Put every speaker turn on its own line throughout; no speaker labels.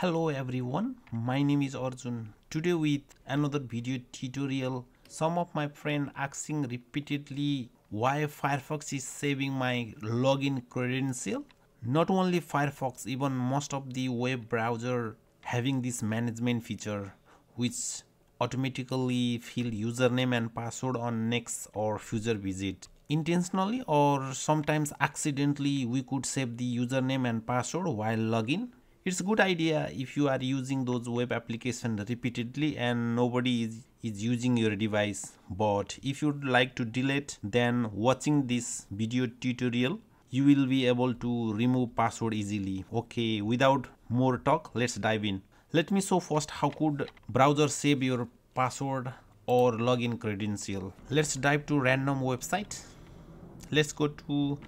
Hello everyone, my name is Arjun. Today with another video tutorial. Some of my friend asking repeatedly why Firefox is saving my login credential. Not only Firefox, even most of the web browser having this management feature which automatically fill username and password on next or future visit intentionally or sometimes accidentally we could save the username and password while login it's a good idea if you are using those web applications repeatedly and nobody is, is using your device. But if you'd like to delete then watching this video tutorial you will be able to remove password easily. Okay without more talk let's dive in. Let me show first how could browser save your password or login credential. Let's dive to random website. Let's go to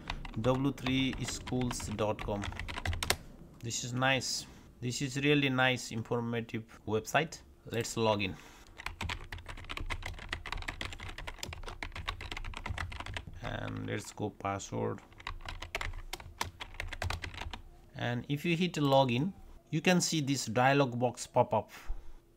w3schools.com this is nice. This is really nice informative website. Let's log in. And let's go password. And if you hit login you can see this dialog box pop up.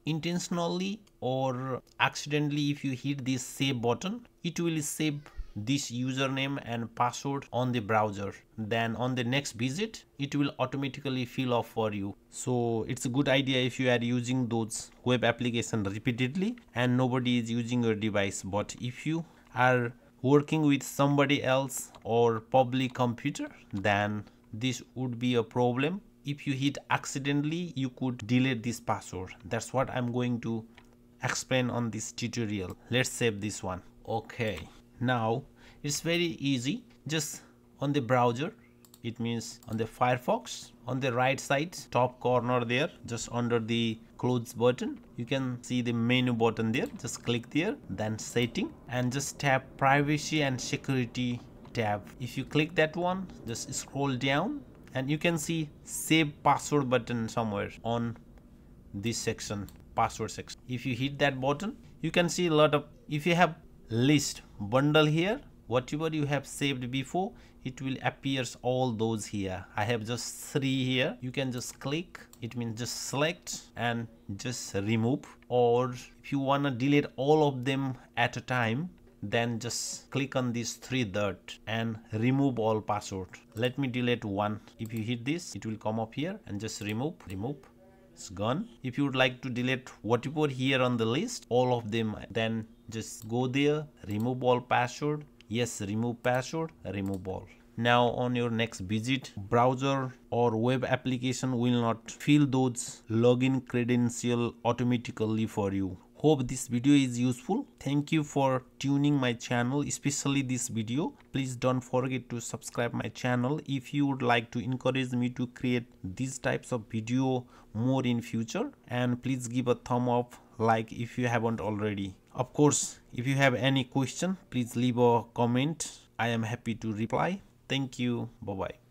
Intentionally or accidentally if you hit this save button it will save this username and password on the browser. Then on the next visit it will automatically fill up for you. So it's a good idea if you are using those web application repeatedly and nobody is using your device. But if you are working with somebody else or public computer then this would be a problem. If you hit accidentally you could delete this password. That's what i'm going to explain on this tutorial. Let's save this one. Okay now it's very easy. Just on the browser it means on the firefox. On the right side top corner there just under the close button you can see the menu button there. Just click there then setting and just tap privacy and security tab. If you click that one just scroll down and you can see save password button somewhere on this section password section. If you hit that button you can see a lot of if you have list bundle here. Whatever you have saved before it will appears all those here. I have just three here. You can just click. It means just select and just remove. Or if you want to delete all of them at a time then just click on these three and remove all password. Let me delete one. If you hit this it will come up here and just remove remove it's gone. If you would like to delete whatever here on the list all of them then just go there remove all password. Yes remove password remove all. Now on your next visit browser or web application will not fill those login credential automatically for you hope this video is useful. Thank you for tuning my channel especially this video. Please don't forget to subscribe my channel if you would like to encourage me to create these types of video more in future. And please give a thumb up like if you haven't already. Of course if you have any question please leave a comment. I am happy to reply. Thank you. Bye bye